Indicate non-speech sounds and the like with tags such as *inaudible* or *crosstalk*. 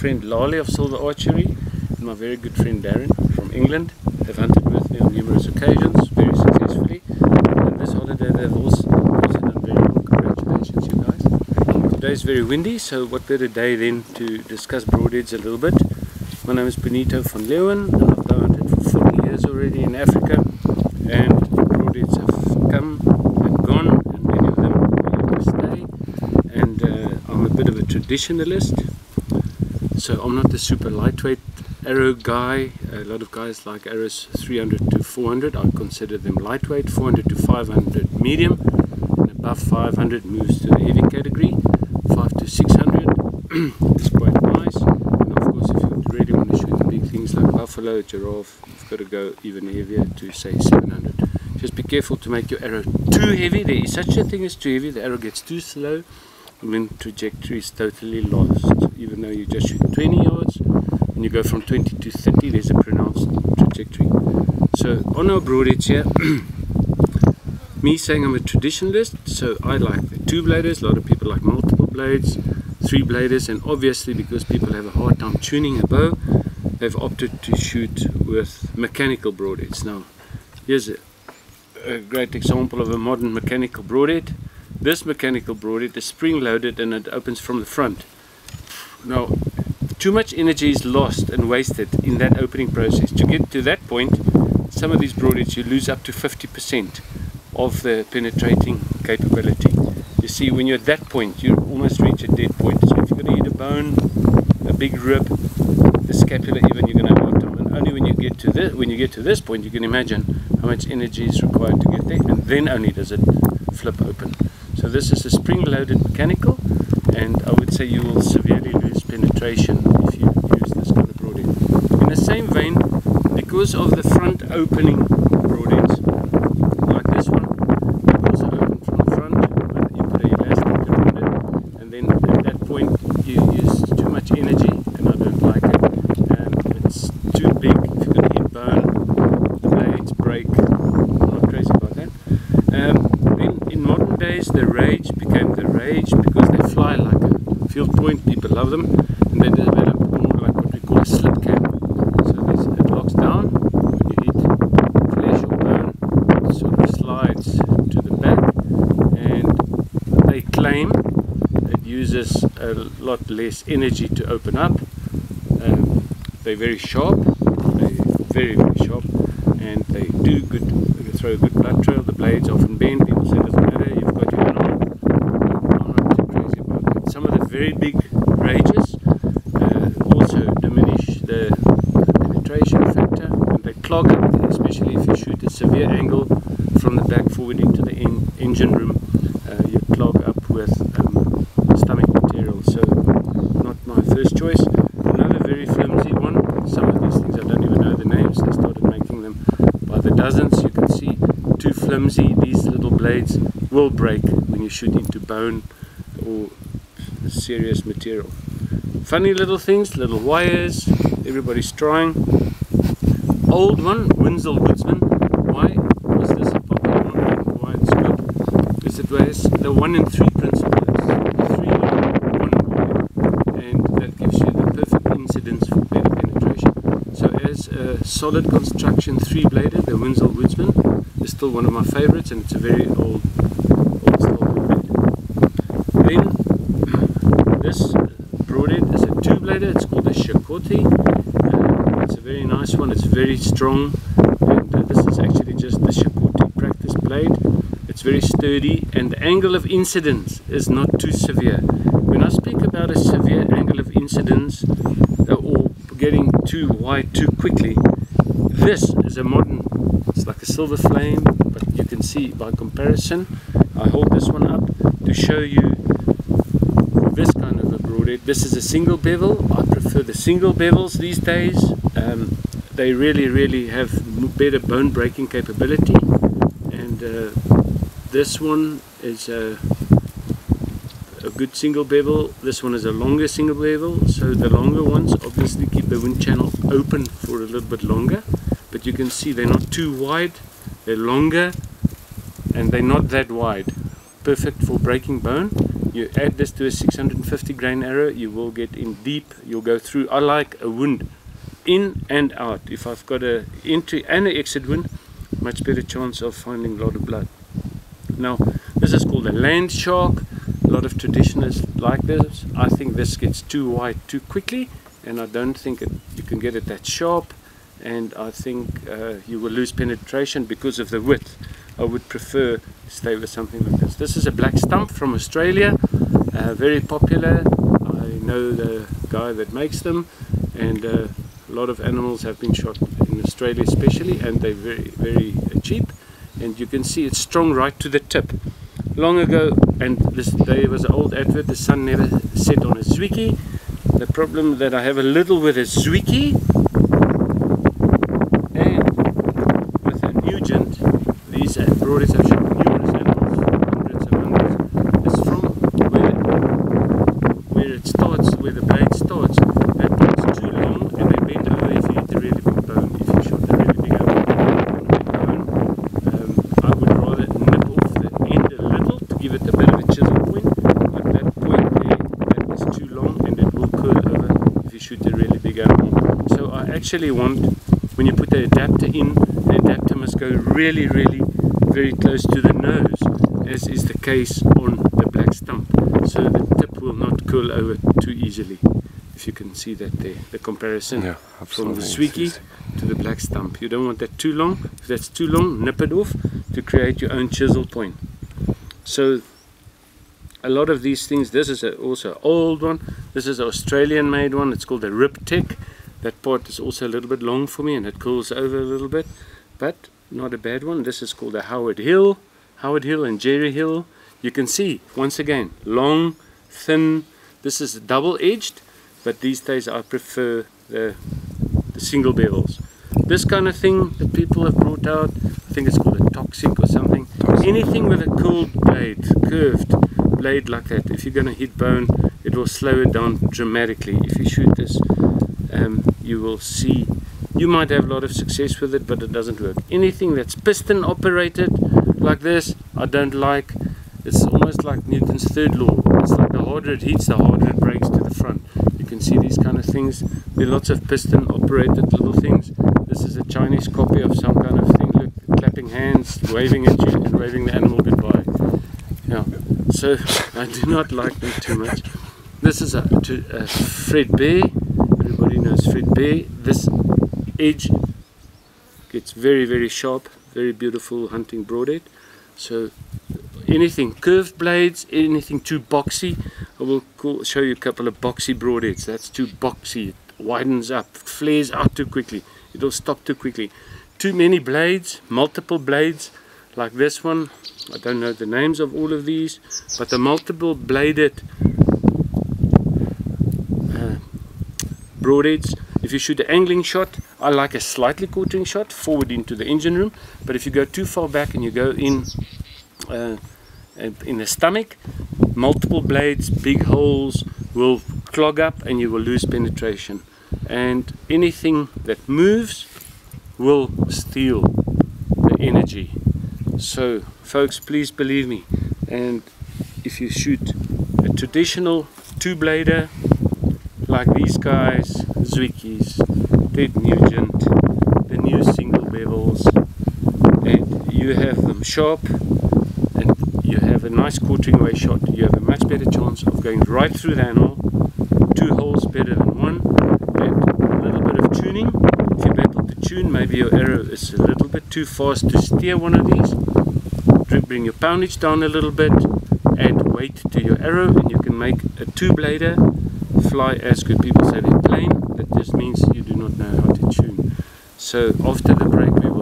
friend Lali of Silver Archery and my very good friend Darren from England have hunted with me on numerous occasions very successfully and this holiday they've also, done very well. Congratulations you guys. Today is very windy so what better day then to discuss broadheads a little bit. My name is Benito van Leeuwen and I've hunted for 40 years already in Africa and broadheads have come and gone and many of them here stay and uh, I'm a bit of a traditionalist so I'm not the super lightweight arrow guy. A lot of guys like arrows 300 to 400 I consider them lightweight 400 to 500 medium and above 500 moves to the heavy category 5 to 600 *clears throat* is quite nice. And of course if you really want to shoot the big things like buffalo giraffe you've got to go even heavier to say 700 just be careful to make your arrow too heavy. There is such a thing as too heavy. The arrow gets too slow then trajectory is totally lost even though you just shoot 20 yards and you go from 20 to 30 there's a pronounced trajectory. So on our broadheads here *clears throat* me saying I'm a traditionalist so I like the two bladers a lot of people like multiple blades three bladers and obviously because people have a hard time tuning a bow they've opted to shoot with mechanical broadheads. Now here's a, a great example of a modern mechanical broadhead this mechanical broadhead is spring loaded and it opens from the front. Now, too much energy is lost and wasted in that opening process. To get to that point, some of these broadheads you lose up to 50% of the penetrating capability. You see, when you're at that point, you almost reach a dead point. So if you're going to hit a bone, a big rib, the scapula even, you're going to hard time. And only when you get to this, when you get to this point, you can imagine how much energy is required to get there, and then only does it flip open. So this is a spring-loaded mechanical and I would say you will severely lose penetration if you use this kind of broadhead. In the same vein, because of the front opening broadheads, like this one, it also open from the front, but you put a elastic around it, and then at that point you use too much energy, and I don't like it. And it's too big, if you're going to hit bone, the blades break, I'm not crazy about that. Um, in modern days the rage became the rage because they fly like a field point, people love them, and they develop more like what we call a slip cam. So this, it locks down, when you hit flesh or bone, it sort of slides to the back, and they claim it uses a lot less energy to open up. Um, they're very sharp, they're very very sharp, and they do good, they throw a good blood trail, the blades often bend, people say very big rages uh, also diminish the penetration factor and they clog up, especially if you shoot a severe angle from the back forward into the en engine room, uh, you clog up with um, stomach material. So not my first choice. Another very flimsy one, some of these things I don't even know the names, they started making them by the dozens. You can see too flimsy, these little blades will break when you shoot into bone or serious material. Funny little things, little wires, everybody's trying. Old one, Wensel Woodsman. Why was this a popular one? Why it's good? Because it was the one in three principle. Three one and that gives you the perfect incidence for better penetration. So as a solid construction three blader, the Wensel Woodsman is still one of my favorites and it's a very old style Then this broadhead is a two-blader, it's Shakoti. Uh, it's a very nice one, it's very strong. And uh, this is actually just the Shakoti practice blade. It's very sturdy and the angle of incidence is not too severe. When I speak about a severe angle of incidence uh, or getting too wide too quickly, this is a modern, it's like a silver flame, but you can see by comparison, I hold this one up to show you this kind of This is a single bevel. I prefer the single bevels these days. Um, they really, really have better bone breaking capability. And uh, this one is a, a good single bevel. This one is a longer single bevel. So the longer ones obviously keep the wind channel open for a little bit longer. But you can see they're not too wide. They're longer and they're not that wide. Perfect for breaking bone you add this to a 650 grain arrow you will get in deep. You'll go through. I like a wound in and out. If I've got a entry and an exit wound much better chance of finding a lot of blood. Now this is called a land shark. A lot of traditionalists like this. I think this gets too wide too quickly and I don't think it, you can get it that sharp. And I think uh, you will lose penetration because of the width I would prefer to stay with something like this. This is a black stump from Australia, uh, very popular. I know the guy that makes them and uh, a lot of animals have been shot in Australia especially and they're very very cheap and you can see it's strong right to the tip. Long ago and this there was an old advert the sun never set on a Zwickey. The problem that I have a little with a Zwickey broadies have shown numerous animals, hundreds and hundreds. It's from where, where it starts, where the blade starts, that part's too long and they bend over if you hit a really big bone. If you shot a really big bone, um, I would rather nip off the end a little to give it a bit of a chisel point, but that point there, that is too long and it will curl over if you shoot a really big animal. So I actually want, when you put the adapter in, the adapter must go really, really very close to the nose as is the case on the black stump. So the tip will not curl over too easily if you can see that there the comparison yeah, from the Zwickey to the black stump. You don't want that too long. If that's too long nip it off to create your own chisel point. So a lot of these things this is a, also an old one. This is an Australian made one. It's called a Riptech that part is also a little bit long for me and it curls over a little bit. But not a bad one. This is called a Howard Hill. Howard Hill and Jerry Hill. You can see once again long thin. This is double-edged but these days I prefer the, the single bevels this kind of thing that people have brought out I think it's called a toxic or something. Toxic. anything with a curved blade curved blade like that if you're going to hit bone it will slow it down dramatically. If you shoot this um, you will see you might have a lot of success with it but it doesn't work. Anything that's piston operated like this I don't like. It's almost like Newton's third law. It's like the harder it heats the harder it breaks to the front. You can see these kind of things. There are lots of piston operated little things. This is a Chinese copy of some kind of thing. Look clapping hands waving at you and waving the animal goodbye. Yeah. So I do not like them too much. This is a, a uh, Fred Bear. Everybody knows Fred Bear. This edge gets very very sharp very beautiful hunting broadhead. So anything curved blades anything too boxy I will call, show you a couple of boxy broadheads. That's too boxy. It widens up flares out too quickly. It'll stop too quickly. Too many blades multiple blades like this one. I don't know the names of all of these but the multiple bladed uh, broadheads if you shoot an angling shot, I like a slightly quartering shot forward into the engine room. But if you go too far back and you go in uh, in the stomach, multiple blades, big holes will clog up and you will lose penetration. And anything that moves will steal the energy. So folks, please believe me. And if you shoot a traditional two-blader like these guys, Zwickeys, Ted Nugent, the new single bevels, and sharp and you have a nice quartering away shot, you have a much better chance of going right through the animal, two holes better than one, and a little bit of tuning. If you're able to tune, maybe your arrow is a little bit too fast to steer one of these. Bring your poundage down a little bit, add weight to your arrow, and you can make a two-blader fly as good. People say they're plain, that just means you do not know how to tune. So after the break we will